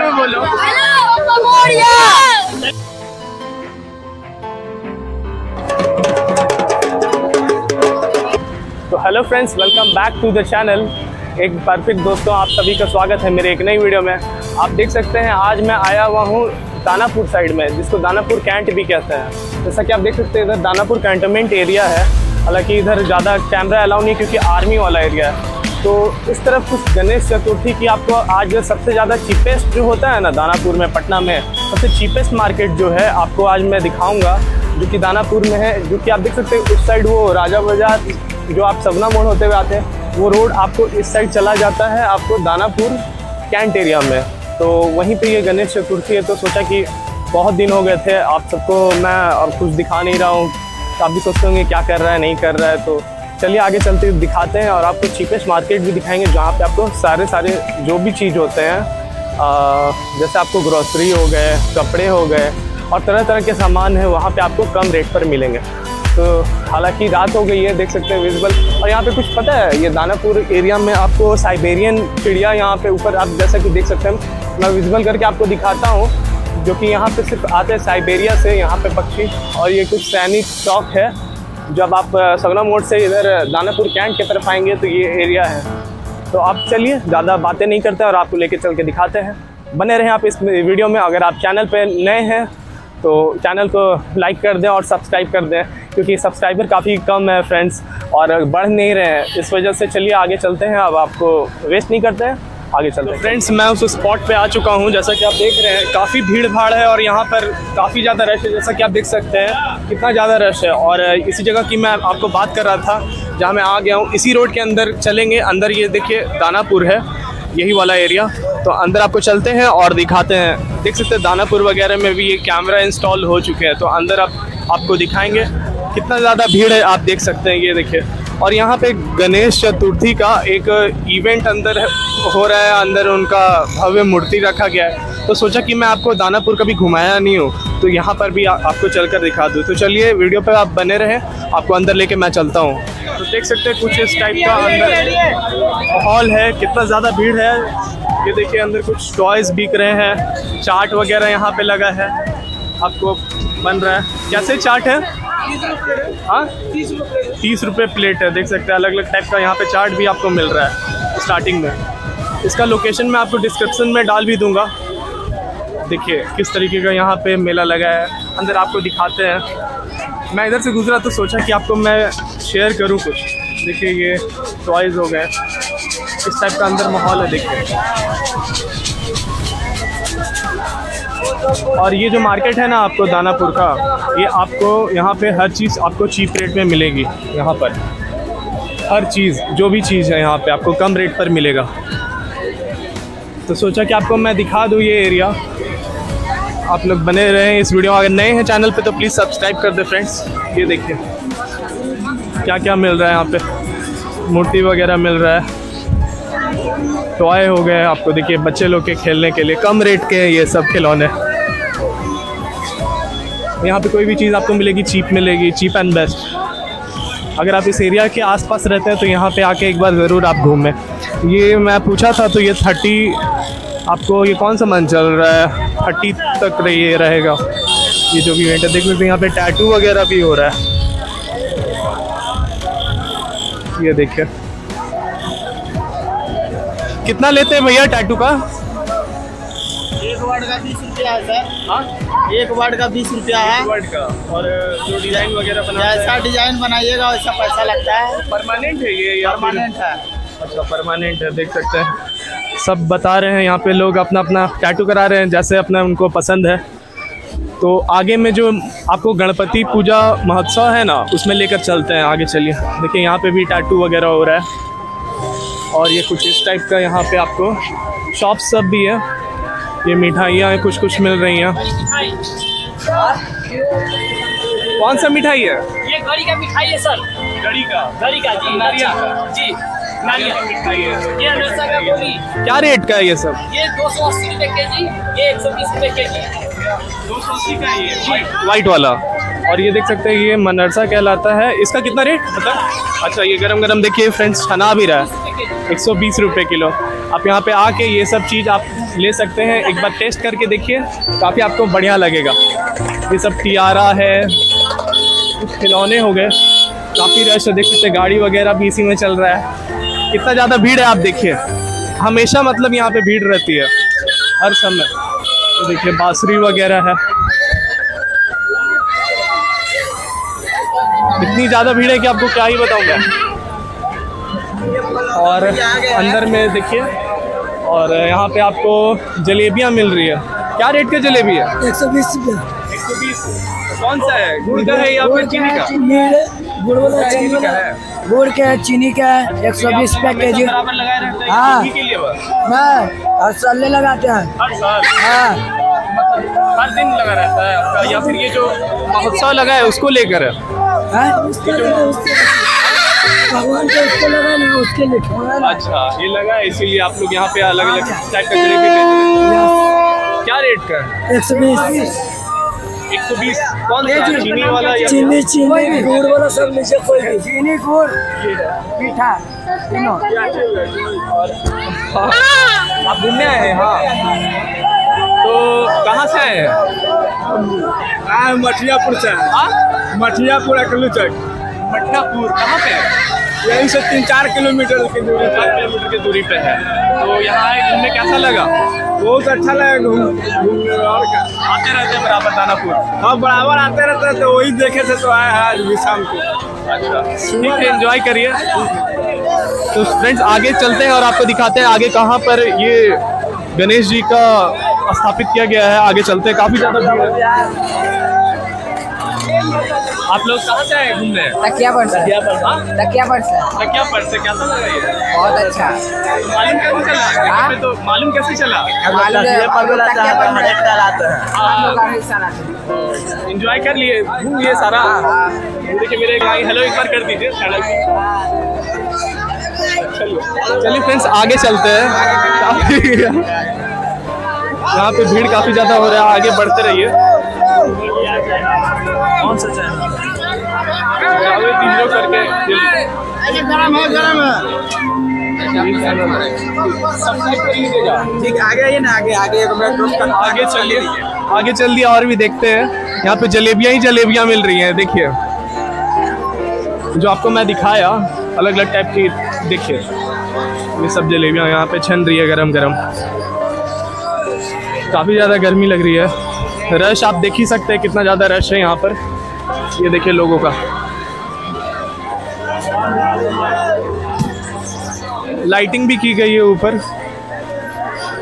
बोलो? तो hello friends welcome back to the channel एक परफेक्ट दोस्तों, आप सभी का स्वागत है मेरे एक नई वीडियो में। आप देख सकते हैं, आज मैं आया हुआ हूँ दानापुर साइड में, जिसको दानापुर कैंट भी कहते हैं। जैसा कि आप देख सकते हैं, इधर दानापुर कैंटोनमेंट एरिया है। हालाँकि इधर ज़्यादा कैमरा अलाउ नहीं, क्योंकि आर्मी वाला एरिया है। तो इस तरफ़ कुछ गणेश चतुर्थी की आपको आज सबसे ज़्यादा चीपेस्ट जो होता है ना, दानापुर में, पटना में, सबसे चीपेस्ट मार्केट जो है, आपको आज मैं दिखाऊँगा, जो कि दानापुर में है, जो कि आप देख सकते हैं, उस साइड वो राजा बाज़ार जो आप सगना मोड़ होते हुए आते हैं, वो रोड आपको इस साइड चला जाता है, आपको दानापुर कैंट एरिया में। तो वहीं पर ये गणेश चतुर्थी है तो सोचा कि बहुत दिन हो गए थे, आप सबको मैं अब कुछ दिखा नहीं रहा हूँ, आप भी सोचते होंगे क्या कर रहा है, नहीं कर रहा है तो चलिए आगे चलते दिखाते हैं और आपको चीपेस्ट मार्केट भी दिखाएँगे जहाँ पे आपको सारे सारे जो भी चीज़ होते हैं आ, जैसे आपको ग्रॉसरी हो गए कपड़े हो गए और तरह तरह के सामान हैं वहाँ पे आपको कम रेट पर मिलेंगे। तो हालाँकि रात हो गई है देख सकते हैं विजिबल और यहाँ पे कुछ पता है ये दानापुर एरिया में आपको साइबेरियन चिड़िया यहाँ पे ऊपर आप जैसा कि देख सकते हैं मैं विजिबल करके आपको दिखाता हूँ जो कि यहाँ पे सिर्फ़ आते हैं साइबेरिया से यहाँ पे पक्षी और ये कुछ सैनिक चौक है। जब आप सगना मोड़ से इधर दानापुर कैंट की तरफ़ आएँगे तो ये एरिया है। तो आप चलिए, ज़्यादा बातें नहीं करते और आपको लेके चल के दिखाते हैं। बने रहें आप इस वीडियो में, अगर आप चैनल पर नए हैं तो चैनल को लाइक कर दें और सब्सक्राइब कर दें, क्योंकि सब्सक्राइबर काफ़ी कम है फ्रेंड्स, और बढ़ नहीं रहे हैं। इस वजह से चलिए आगे चलते हैं, अब आपको वेस्ट नहीं करते हैं। आगे चलते हैं। फ्रेंड्स, मैं उस स्पॉट पे आ चुका हूँ, जैसा कि आप देख रहे हैं, काफ़ी भीड़ भाड़ है और यहाँ पर काफ़ी ज़्यादा रश है, जैसा कि आप देख सकते हैं, कितना ज़्यादा रश है। और इसी जगह की मैं आपको बात कर रहा था, जहाँ मैं आ गया हूँ, इसी रोड के अंदर चलेंगे। अंदर ये देखिए, दानापुर है, यही वाला एरिया तो अंदर आपको चलते हैं और दिखाते हैं। देख सकते हैं, दानापुर वगैरह में भी ये कैमरा इंस्टॉल हो चुके हैं। तो अंदर आप, आपको दिखाएँगे, कितना ज़्यादा भीड़ है, आप देख सकते हैं, ये देखिए। और यहाँ पे गणेश चतुर्थी का एक इवेंट अंदर हो रहा है अंदर उनका भव्य मूर्ति रखा गया है। तो सोचा कि मैं आपको दानापुर कभी घुमाया नहीं हूँ तो यहाँ पर भी आ, आपको चलकर दिखा दूँ। तो चलिए वीडियो पर आप बने रहें आपको अंदर लेके मैं चलता हूँ। तो देख सकते हैं कुछ इस टाइप का अंदर हॉल है। कितना ज़्यादा भीड़ है। ये देखिए अंदर कुछ टॉयज़ बिक रहे हैं चाट वगैरह यहाँ पे लगा है। आपको बन रहा है। कैसे चाट है? हाँ। तीस रुपये प्लेट है। देख सकते हैं अलग अलग टाइप का यहाँ पे चाट भी आपको मिल रहा है स्टार्टिंग में। इसका लोकेशन मैं आपको डिस्क्रिप्शन में डाल भी दूँगा। देखिए किस तरीके का यहाँ पे मेला लगा है अंदर आपको दिखाते हैं। मैं इधर से गुजरा तो सोचा कि आपको मैं शेयर करूँ कुछ। देखिए ये टॉयज़ हो गए। इस टाइप का अंदर माहौल है देखिए। और ये जो मार्केट है ना आपको दानापुर का, ये आपको यहाँ पे हर चीज़ आपको चीप रेट में मिलेगी, यहाँ पर। हर चीज़, जो भी चीज़ है यहाँ पे आपको कम रेट पर मिलेगा। तो सोचा कि आपको मैं दिखा दूँ ये एरिया आप लोग बने रहें इस वीडियो अगर नए हैं चैनल पे तो प्लीज़ सब्सक्राइब कर दे फ्रेंड्स ये देखिए क्या क्या मिल रहा है यहाँ पे। मूर्ति वगैरह मिल रहा है। टॉय हो गए आपको देखिए, बच्चे लोग के खेलने के लिए कम रेट के हैं ये सब खिलौने। यहाँ पे कोई भी चीज़ आपको मिलेगी चीप मिलेगी चीप एंड बेस्ट अगर आप इस एरिया के आसपास रहते हैं तो यहाँ पे आके एक बार ज़रूर आप घूमें। ये मैं पूछा था तो ये थर्टी आपको ये कौन सा मंथ चल रहा है? थर्टी तक ये रहेगा। ये जो भी इवेंट है, देख सकते यहाँ पे टैटू वगैरह भी हो रहा है। ये देखिए। कितना लेते हैं भैया टैटू का? एक वार्ड का बीस रुपया है सर। हाँ एक वर्ड का बीस रुपया है। वर्ड का और जो डिज़ाइन वगैरह बनाते जैसा डिज़ाइन बनाइएगा वैसा पैसा लगता है। परमानेंट है ये परमानेंट है। अच्छा परमानेंट है देख सकते हैं। सब बता रहे हैं यहाँ पे लोग अपना अपना टैटू करा रहे हैं जैसे अपना उनको पसंद है। तो आगे में जो आपको गणपति पूजा महोत्सव है ना उसमें लेकर चलते हैं आगे चलिए। देखिए यहाँ पे भी टैटू वगैरह हो रहा है। और ये कुछ इस टाइप का यहाँ पे आपको शॉप सब भी है। ये मिठाइयाँ कुछ कुछ मिल रही हैं। कौन सा मिठाई है? ये घड़ी का मिठाई है सर। गड़ी का? घड़ी का जी। नारियल का। जी नारियल मिठाई है। ये अनरसा का बोली क्या रेट का है ये सब? ये दो सौ अस्सी रुपये के जी ये एक सौ बीस रुपये के जी दो सौ अस्सी का ये? वाइट वाला? और ये देख सकते हैं ये मनरसा कहलाता है। इसका कितना रेट? मतलब अच्छा ये गरम गरम देखिए फ्रेंड्स छना भी रहा है। एक सौ बीस रुपये किलो। आप यहाँ पे आके ये सब चीज़ आप ले सकते हैं। एक बार टेस्ट करके देखिए, काफ़ी आपको बढ़िया लगेगा। ये सब टियारा है, खिलौने हो गए। काफ़ी रश है, देख सकते गाड़ी वगैरह भी इसी में चल रहा है। कितना ज़्यादा भीड़ है, आप देखिए। हमेशा मतलब यहाँ पे भीड़ रहती है, हर समय। तो देखिए, बांसुरी वगैरह है। इतनी ज़्यादा भीड़ है कि आपको क्या ही बताऊँ मैं। और अंदर में देखिए और यहाँ पे आपको जलेबियाँ मिल रही है। क्या रेट का जलेबी है? एक सौ बीस रुपये। एक सौ बीस। कौन सा है? गुड़ का है या फिर चीनी का गुड़ वाला चीनी का है। गुड़ के है चीनी का है एक सौ बीस रुपये के जी हैं हाँ। के बस। हाँ और सल्ले लगाते हैं। हर साल? हाँ। हर दिन लगा रहता है या फिर ये जो महोत्सव लगा है उसको लेकर हाँ? भगवान को उसको लगा ना उसके लिए अच्छा ये लगा इसीलिए आप लोग यहाँ पे अलग अलग टाइप का जलेबी बेच क्या रेट का एक सौ बीस। एक सौ? बीस कौन सा चीनी वाला या चीनी चीनी गुड़ वाला सब नीचे कोई भी चीनी गुड़ मीठा। और हाँ, आप घूमने आए हैं हाँ। तो कहाँ से आए हैं? हाँ मठियापुर से है। मठियापुर अकलू चक मठियापुर कहाँ पे है? यहीं से तीन चार किलोमीटर की दूरी चार किलोमीटर की दूरी पे है। तो यहाँ आए घूमने कैसा लगा? बहुत अच्छा लगा घूम घूमने और क्या। आते रहते हैं बराबर दानापुर? हाँ बराबर आते रहते हैं तो वही देखे थे तो आए हैं आज भी शाम को। अच्छा। ठीक है एंजॉय करिए। तो फ्रेंड्स आगे चलते हैं और आपको दिखाते हैं आगे कहाँ पर ये गणेश जी का स्थापित किया गया है। आगे चलते हैं। काफ़ी ज़्यादा भीड़ है आप लोग कहाँ से आए घूमने? तकिया पर से। तकिया पर हाँ तकिया पर से। तकिया पर से कैसा लगा ये बहुत अच्छा। मालूम कैसे चला? तो मालूम कैसे चला? मालूम है, हम लोग तकिया पर से हाँ, लाते एंजॉय कर लिए घूम लिए सारा। देखिए मेरे भाई हेलो एक बार कर दीजिए चलिए फ्रेंड्स आगे चलते हैं। यहाँ पे भीड़ काफ़ी ज़्यादा हो रहा है आगे बढ़ते रहिए। कौन सा चैनल करके। गरम है गरम है। सब्सक्राइब कर लीजिएगा ठीक आगे आइए ना आगे आगे आगे चलिए। आगे चल दिया और भी देखते हैं। यहाँ पे जलेबियाँ ही जलेबियाँ मिल रही हैं देखिए। जो आपको मैं दिखाया अलग अलग टाइप की देखिए। ये सब जलेबियाँ यहाँ पे छन रही है गरम गरम काफ़ी ज़्यादा गर्मी लग रही है। रश आप देख ही सकते हैं कितना ज़्यादा रश है यहाँ पर। ये देखिए लोगों का। लाइटिंग भी की गई है ऊपर।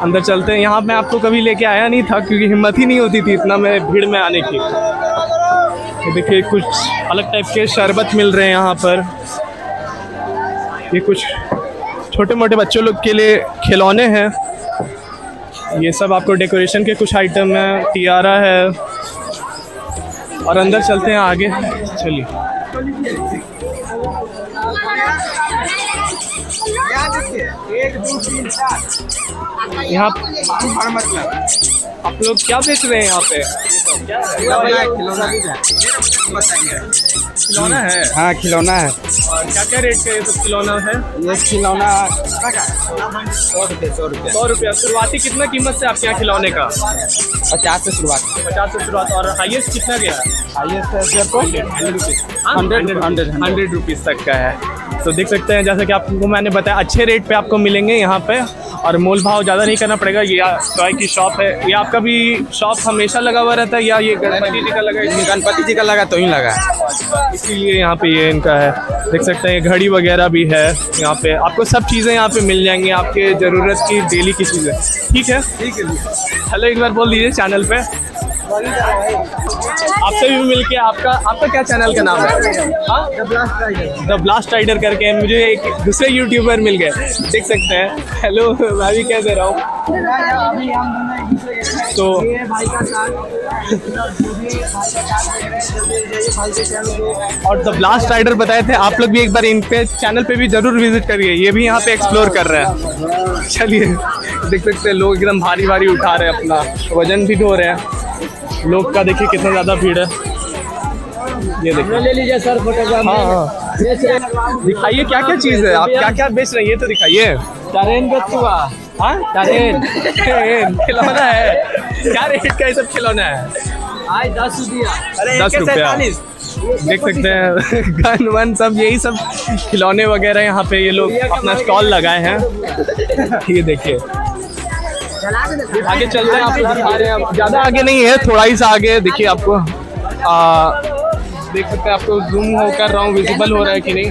अंदर चलते हैं। यहाँ मैं आपको कभी लेके आया नहीं था, क्योंकि हिम्मत ही नहीं होती थी इतना मैं भीड़ में आने की। देखिए, कुछ अलग टाइप के शरबत मिल रहे हैं यहाँ पर। ये कुछ छोटे मोटे बच्चों लोग के लिए खिलौने हैं। ये सब आपको डेकोरेशन के कुछ आइटम हैं। टियारा है। और अंदर चलते हैं आगे। चलिए। एक दो तीन चार यहाँ मतलब आप लोग क्या बेच रहे हैं यहाँ पे? खिलौना खिलौना है। हाँ खिलौना है। और क्या क्या रेट का ये सब खिलौना है? ये खिलौना सौ रुपये सौ रुपये। सौ रुपया। शुरुआती कितना कीमत से आपके यहाँ खिलौने का? पचास से शुरुआत। पचास से शुरुआत। और हाईएस्ट कितना गया? है हंड्रेड हंड्रेड हंड्रेड रुपीज़ तक का है। तो देख सकते हैं जैसा कि आपको मैंने बताया अच्छे रेट पे आपको मिलेंगे यहाँ पे और मोल भाव ज़्यादा नहीं करना पड़ेगा ये टॉय की शॉप है। ये आपका भी शॉप हमेशा लगा हुआ रहता है या ये गणपति जी का लगा गणपति जी का लगा तो ही लगा इसीलिए यहाँ पे ये इनका है। देख सकते हैं घड़ी वगैरह भी है यहाँ पे। आपको सब चीज़ें यहाँ पे मिल जाएँगी आपके ज़रूरत की डेली की चीज़ें। ठीक है? ठीक है हेलो एक बार बोल दीजिए चैनल पे। आपसे भी मिल के आपका आपका क्या चैनल का नाम है? हाँ? द ब्लास्ट राइडर करके मुझे एक दूसरे यूट्यूबर मिल गए। देख सकते हैं। हेलो मैं भी कह दे रहा? हूँ तो और द ब्लास्ट राइडर बताए थे आप लोग भी एक बार इन पे चैनल पे भी ज़रूर विज़िट करिए। ये भी यहाँ पे एक्सप्लोर कर रहे हैं। चलिए देख सकते हैं लोग एकदम भारी भारी उठा रहे हैं अपना। वज़न भी ढो रहे हैं। लोग का देखिए कितना ज़्यादा भीड़ है। ये देखिए। ले लीजिए सर फोटोग्राफ हाँ हाँ। दिखाइए क्या क्या चीज़ है? आप क्या क्या बेच रहे हैं ये तो दिखाइए। ट्रेन बेचुआ हाँ? ट्रेन ट्रेन, खिलौना है। क्या रेट का ये सब खिलौना है? आज दस रुपया। अरे दस रुपया। देख सकते हैं। गन वन सब यही सब खिलौने वगैरह यहाँ पे ये लोग अपना स्टॉल लगाए हैं। ये देखिए। आगे चलते हैं दिखा रहे हैं ज़्यादा आगे नहीं है, थोड़ा ही सा आगे देखिए आपको देख सकते हैं आपको जूम हो कर रहा हूँ विजिबल हो रहा है कि नहीं,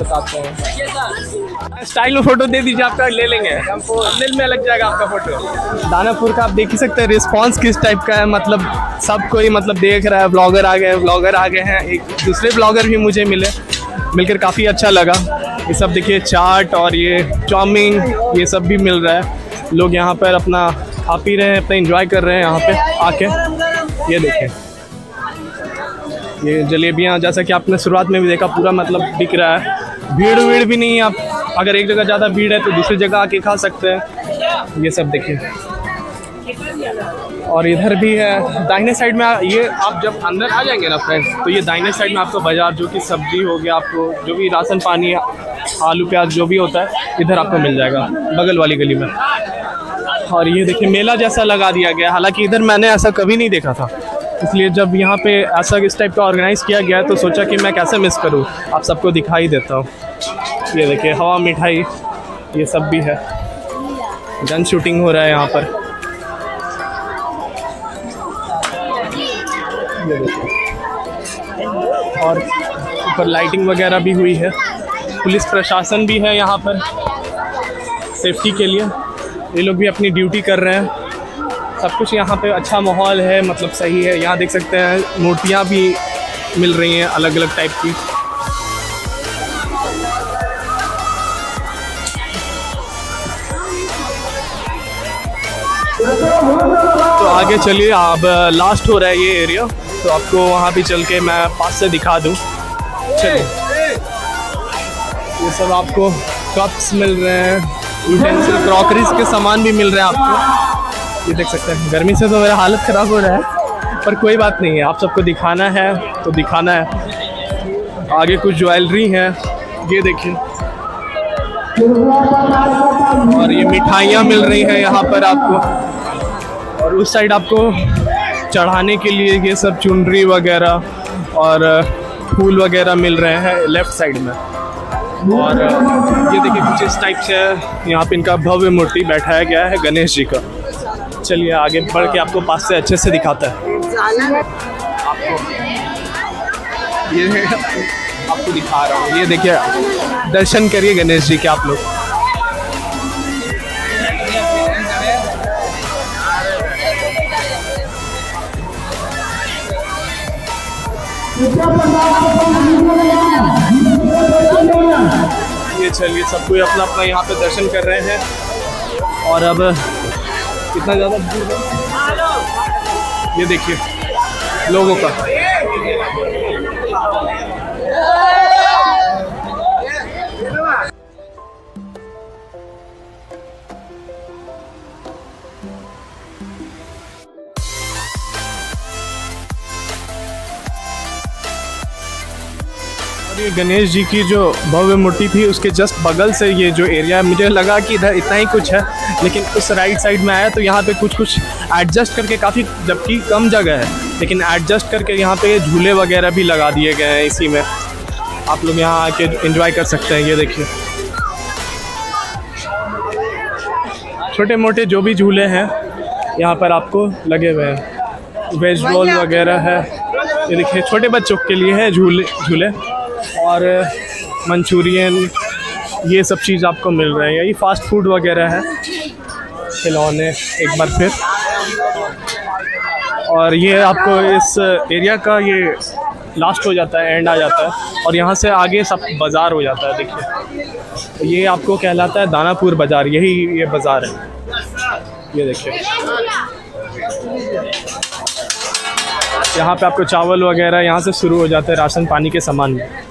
बताते हैं। स्टाइल में फ़ोटो दे दीजिए, आपका ले लेंगे। दिल में लग जाएगा आपका फ़ोटो दानापुर का आप देख ही सकते हैं रिस्पांस किस टाइप का है मतलब सब कोई मतलब देख रहा है ब्लॉगर आ गए ब्लॉगर आ गए हैं। एक दूसरे ब्लॉगर भी मुझे मिले, मिलकर काफ़ी अच्छा लगा। ये सब देखिए चाट और ये चाउमीन ये सब भी मिल रहा है। लोग यहाँ पर अपना खा पी रहे हैं, अपना इंजॉय कर रहे हैं यहाँ पे, आके। ये देखें। ये जलेबियाँ, जैसा कि आपने शुरुआत में भी देखा, पूरा मतलब बिक रहा है। भीड़ वीड़ भी नहीं है, आप अगर एक जगह ज़्यादा भीड़ है तो दूसरी जगह आके खा सकते हैं। ये सब देखिए और इधर भी है, दाहिने साइड में ये आप जब अंदर आ जाएँगे ना फ्रेंड्स तो ये दाहिने साइड में आपको बाज़ार, जो कि सब्ज़ी हो गया, आपको जो भी राशन पानी, आलू प्याज, जो भी होता है, इधर आपको मिल जाएगा, बगल वाली गली में। और ये देखिए, मेला जैसा लगा दिया गया। हालाँकि इधर मैंने ऐसा कभी नहीं देखा था। इसलिए जब यहाँ पे ऐसा इस टाइप का ऑर्गेनाइज किया गया तो सोचा कि मैं कैसे मिस करूँ। आप सबको दिखाई देता हूँ। ये देखिए, हवा, मिठाई, ये सब भी है। गन शूटिंग हो रहा है यहाँ पर। और ऊपर लाइटिंग वगैरह भी हुई है। पुलिस प्रशासन भी है यहाँ पर। सेफ्टी के लिए। ये लोग भी अपनी ड्यूटी कर रहे हैं। सब कुछ यहाँ पे अच्छा माहौल है मतलब सही है। यहाँ देख सकते हैं, मूर्तियाँ भी मिल रही हैं अलग अलग टाइप की। तो आगे चलिए, अब लास्ट हो रहा है ये एरिया तो आपको वहाँ भी चल के मैं पास से दिखा दूँ। चलिए। ये सब आपको कप्स मिल रहे हैं। यूटेंसिल क्रॉकरीज के सामान भी मिल रहे हैं आपको। ये देख सकते हैं, गर्मी से तो मेरा हालत ख़राब हो रहा है, पर कोई बात नहीं है, आप सबको दिखाना है तो दिखाना है। आगे कुछ ज्वेलरी है, ये देखिए। और ये मिठाइयाँ मिल रही हैं यहाँ पर आपको। और उस साइड आपको चढ़ाने के लिए ये सब चुनरी वगैरह और फूल वगैरह मिल रहे हैं, लेफ़्ट साइड में। और ये देखिए कुछ इस टाइप से यहाँ पे इनका भव्य मूर्ति बैठाया गया है गणेश जी का। चलिए आगे बढ़ के आपको पास से अच्छे से दिखाता है। ये आपको दिखा रहा हूँ। ये देखिए, दर्शन करिए गणेश जी के आप लोग। ये चलिए सब कोई अपना अपना यहाँ पे दर्शन कर रहे हैं। और अब कितना ज़्यादा ये देखिए, लोगों का। ये गणेश जी की जो भव्य मूर्ति थी उसके जस्ट बगल से ये जो एरिया है मुझे लगा कि इधर इतना ही कुछ है लेकिन उस राइट साइड में आया तो यहाँ पे कुछ कुछ एडजस्ट करके काफ़ी जबकि कम जगह है लेकिन एडजस्ट करके यहाँ पे झूले वगैरह भी लगा दिए गए हैं इसी में। आप लोग यहाँ आके एंजॉय कर सकते हैं ये देखिए। छोटे मोटे जो भी झूले हैं यहाँ पर आपको लगे हुए हैं। वेज रोल वगैरह है। ये देखिए छोटे बच्चों के लिए है झूले झूले। और मंचूरियन, ये सब चीज़ आपको मिल रहा है। यही फास्ट फ़ूड वगैरह है। खिलौने, एक बार फिर। और ये आपको इस एरिया का ये लास्ट हो जाता है एंड आ जाता है। और यहाँ से आगे सब बाज़ार हो जाता है, देखिए। तो ये आपको कहलाता है दानापुर बाज़ार, यही ये बाज़ार है। ये देखिए। यहाँ पे आपको चावल वगैरह यहाँ से शुरू हो जाता है राशन पानी के सामान में।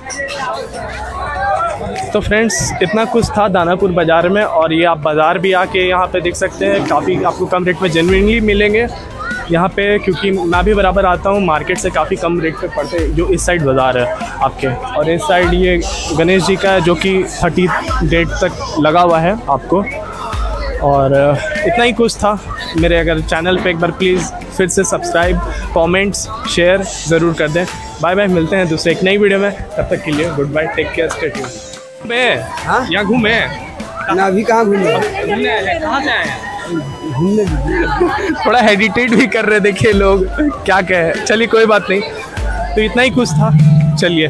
तो फ्रेंड्स, इतना कुछ था दानापुर बाज़ार में और ये आप बाज़ार भी आके यहाँ पे देख सकते हैं। काफ़ी आपको कम रेट में जेनविनली मिलेंगे यहाँ पे, क्योंकि मैं भी बराबर आता हूँ मार्केट से काफ़ी कम रेट पे पड़ते जो इस साइड बाज़ार है आपके। और इस साइड ये गणेश जी का है, जो कि थर्टी डेट तक लगा हुआ है आपको। और इतना ही कुछ था। मेरे अगर चैनल पे एक बार प्लीज़ फिर से सब्सक्राइब कमेंट्स शेयर ज़रूर कर दें। बाय बाय मिलते हैं दूसरे एक नई वीडियो में। तब तक के लिए good bye take care stay tune में हाँ? यहाँ घूमे? ना अभी कहाँ घूमे? घूमने कहाँ से आए घूमने थोड़ा हेडिटेट भी कर रहे देखिए लोग क्या कहे। चलिए कोई बात नहीं। तो इतना ही कुछ था। चलिए।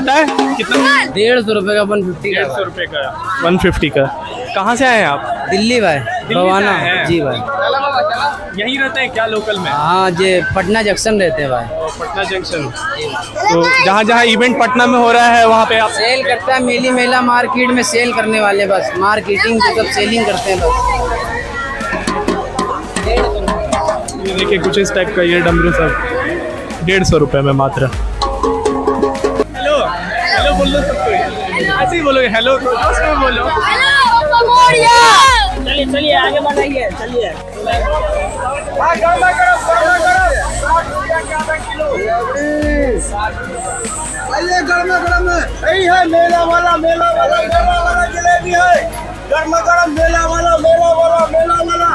पता है? कितना? डेढ़ सौ रुपये का वन फिफ्टी डेढ़ सौ रुपये का। वन फिफ्टी का। कहाँ से आए हैं आप? दिल्ली भाई। से भवाना जी भाई। यहीं रहते हैं क्या लोकल में? हाँ जे पटना जंक्शन रहते हैं भाई। पटना जंक्शन तो जहाँ जहाँ इवेंट पटना में हो रहा है वहाँ पे आप सेल करता है मेली मेला मार्केट में सेल करने वाले बस। मार्केटिंग सब सेलिंग करते हैं बस। देखिए कुछ इस टाइप का ये डमरू सब डेढ़ सौ रुपये में मात्र। ऐसे ही बोलोगे? हेलो तो उसमें बोलो। चलिए चलिए आगे बढ़ाइए चलिए। हाँ, आइए गर्मा गर्म। यही है मेला वाला मेला वाला मेला वाला जलेबी है। गर्मा गर्म मेला वाला मेला वाला मेला वाला।